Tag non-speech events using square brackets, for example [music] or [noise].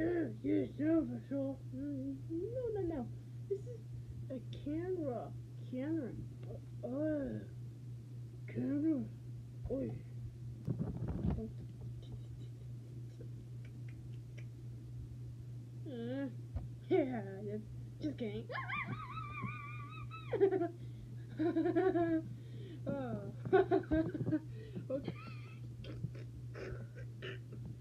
Yeah, yeah, sure, for sure. Mm, No, no, no. This is a camera. Camera. Oh, camera. Oi. Uh, yeah, just, just kidding. [laughs] oh. [laughs] oh. [laughs]